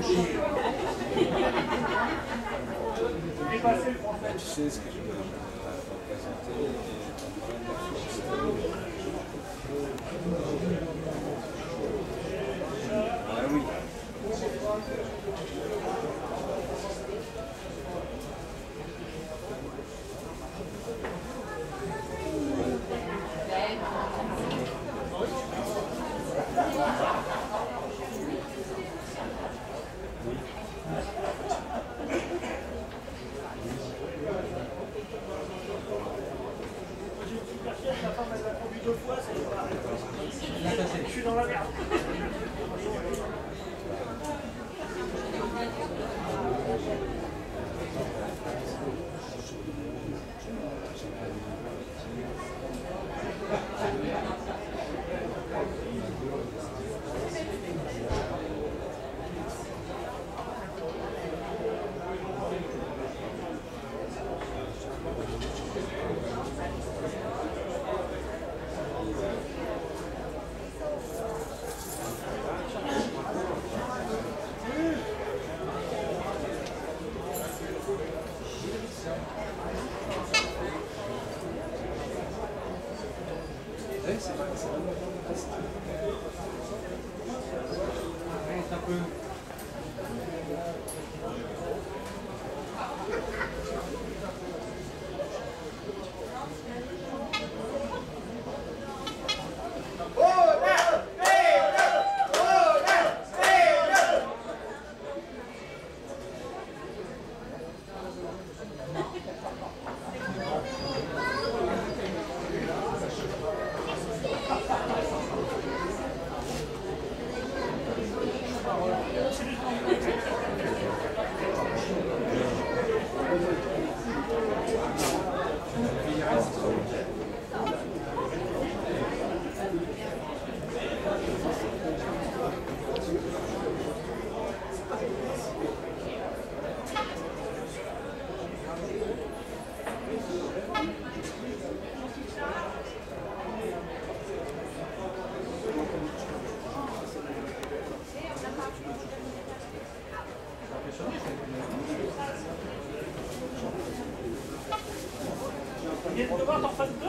Tu sais ce que je veux représenter. Ah oui. Je suis dans la merde. C'est un peu. Il y a une devoir en de